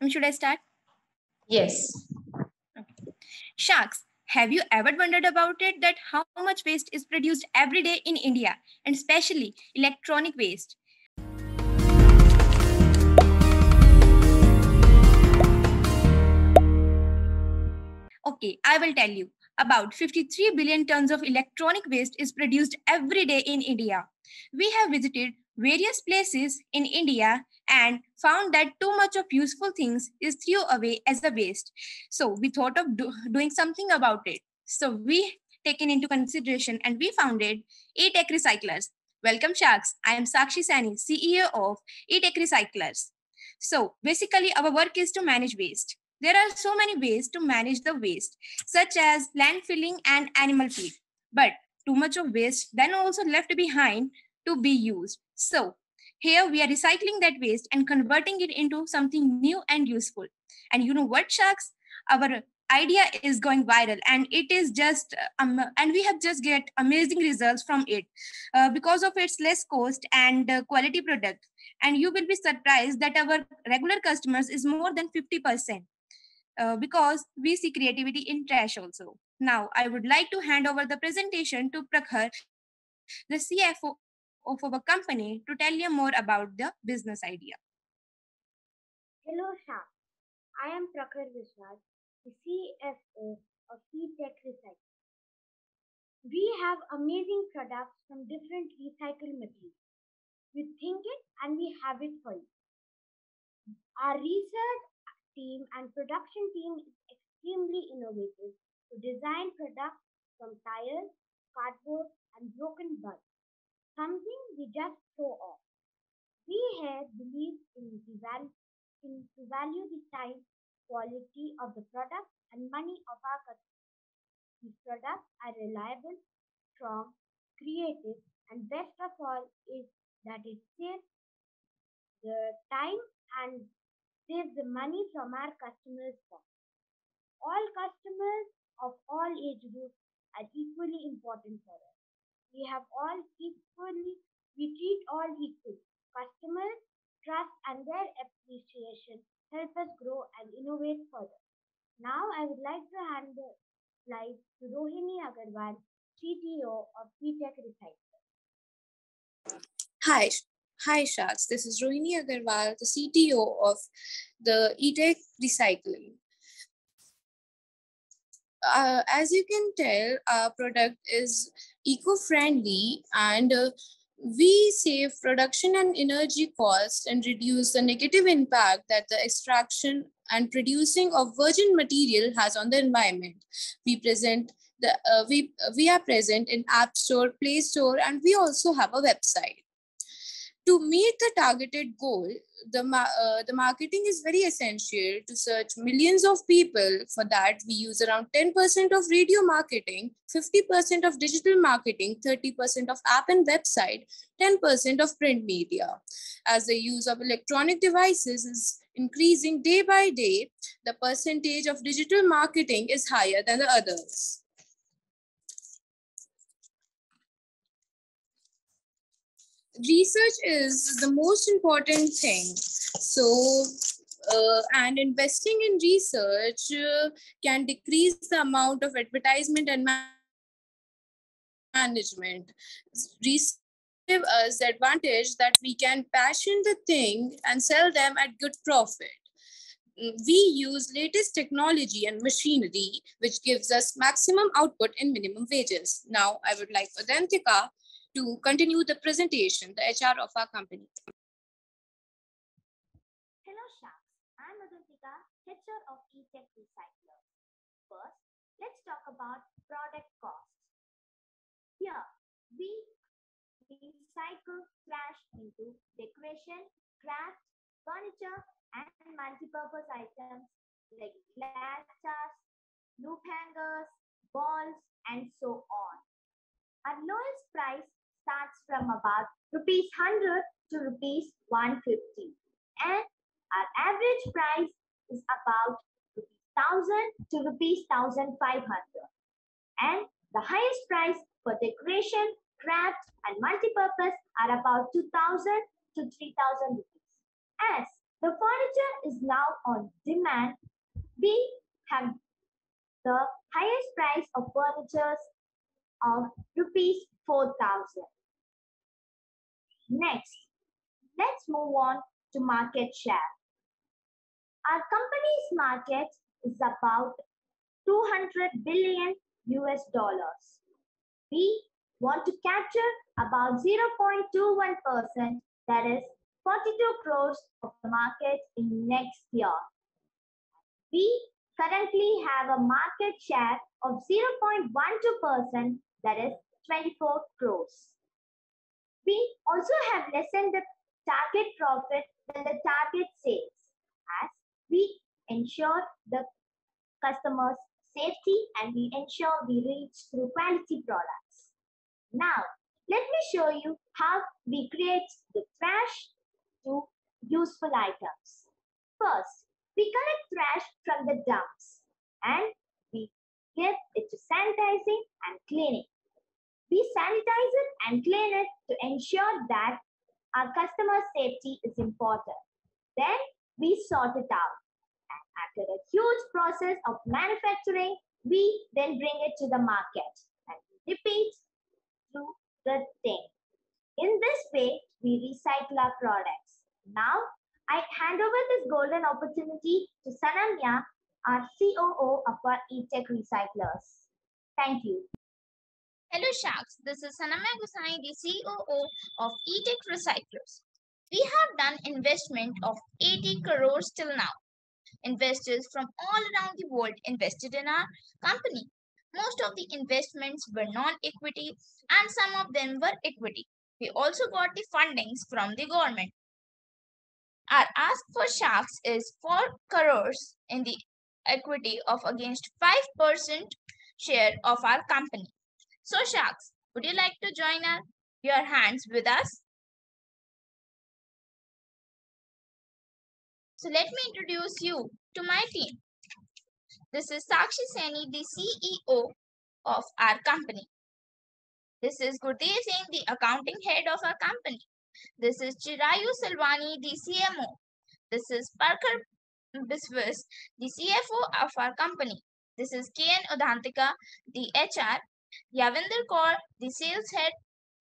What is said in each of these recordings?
Um, should I start? Yes. Okay. Sharks, have you ever wondered about it that how much waste is produced every day in India and especially electronic waste? Okay, I will tell you. About 53 billion tons of electronic waste is produced every day in India. We have visited various places in India and found that too much of useful things is thrown away as a waste. So we thought of do, doing something about it. So we taken into consideration and we founded E-Tech Recyclers. Welcome Sharks. I am Sakshi Saini, CEO of E-Tech Recyclers. So basically our work is to manage waste. There are so many ways to manage the waste, such as landfilling and animal feed. But too much of waste then also left behind to be used. So here we are recycling that waste and converting it into something new and useful. And you know what, sharks? Our idea is going viral and it is just um, and we have just get amazing results from it uh, because of its less cost and uh, quality product and you will be surprised that our regular customers is more than 50% uh, because we see creativity in trash also now i would like to hand over the presentation to prakhar the cfo of our company to tell you more about the business idea. Hello, Shah. I am Prakhar Vishwas, the CFO of E-Tech Recycle. We have amazing products from different recycled materials. We think it and we have it for you. Our research team and production team is extremely innovative to design products from tires, cardboard, and broken buds something we just throw off. We here believe in the value, in to value the time, quality of the product, and money of our customers. These products are reliable, strong, creative, and best of all is that it saves the time and saves the money from our customers' pocket. All customers of all age groups are equally important for us we have all equally, we treat all equally. Customers, trust, and their appreciation help us grow and innovate further. Now, I would like to hand the slide to Rohini Agarwal, CTO of E-Tech Recycler. Hi, hi Sharks. This is Rohini Agarwal, the CTO of the E-Tech Recycling uh, as you can tell, our product is eco-friendly and uh, we save production and energy costs and reduce the negative impact that the extraction and producing of virgin material has on the environment. We present the uh, we we are present in App Store, Play Store, and we also have a website to meet the targeted goal, the, uh, the marketing is very essential to search millions of people. For that, we use around 10% of radio marketing, 50% of digital marketing, 30% of app and website, 10% of print media. As the use of electronic devices is increasing day by day, the percentage of digital marketing is higher than the others. Research is the most important thing. So, uh, and investing in research uh, can decrease the amount of advertisement and management. Research give us the advantage that we can passion the thing and sell them at good profit. We use latest technology and machinery, which gives us maximum output in minimum wages. Now, I would like Adantika to continue the presentation, the HR of our company. Hello Sharks, I'm Adantika, HR of eTech Recycler. First, let's talk about product costs. Here, we recycle trash into decoration, craft, furniture, and multi-purpose items like glass loop hangers, balls, and so on. Our lowest price starts from about rupees 100 to rupees 150 and our average price is about rupees 1000 to rupees 1500 and the highest price for decoration craft and multi-purpose are about 2000 to 3000 rupees as The furniture is now on demand. We have the highest price of furniture of rupees 4000. Next, let's move on to market share. Our company's market is about 200 billion US dollars. We want to capture about 0.21%, that is 42 crores of the market in next year. We currently have a market share of 0.12%, that is 24 crores. We also have lessened the target profit than the target sales as we ensure the customers' safety and we ensure we reach through quality products. Now, let me show you how we create the trash to useful items. First, we collect trash from the dumps and we give it to sanitizing and cleaning. We sanitize it and clean it to ensure that our customer safety is important. Then we sort it out. And after a huge process of manufacturing, we then bring it to the market and repeat the thing. In this way, we recycle our products. Now, I hand over this golden opportunity to Sanamya, our COO of our eTech Recyclers. Thank you. Hello Sharks, this is Sanamya Gosai, the COO of eTech Recyclers. We have done investment of 80 crores till now. Investors from all around the world invested in our company. Most of the investments were non-equity and some of them were equity. We also got the fundings from the government. Our ask for Sharks is 4 crores in the equity of against 5% share of our company. So Sharks, would you like to join our, your hands with us? So let me introduce you to my team. This is Sakshi Saini, the CEO of our company. This is Gurdev Singh, the accounting head of our company. This is Chirayu Salwani, the CMO. This is Prakhar Biswas, the CFO of our company. This is KN Udhantika, the HR. Yavinder Kaur, the sales head.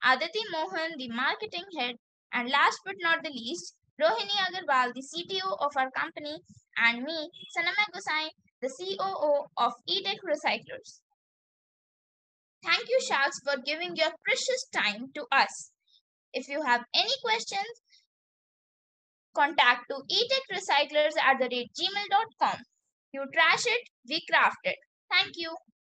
Aditi Mohan, the marketing head. And last but not the least, Rohini Agarwal, the CTO of our company, and me, Sanamya Gosai, the COO of eTech Recyclers. Thank you, Sharks, for giving your precious time to us. If you have any questions, contact to etechrecyclers at the rate gmail.com. You trash it, we craft it. Thank you.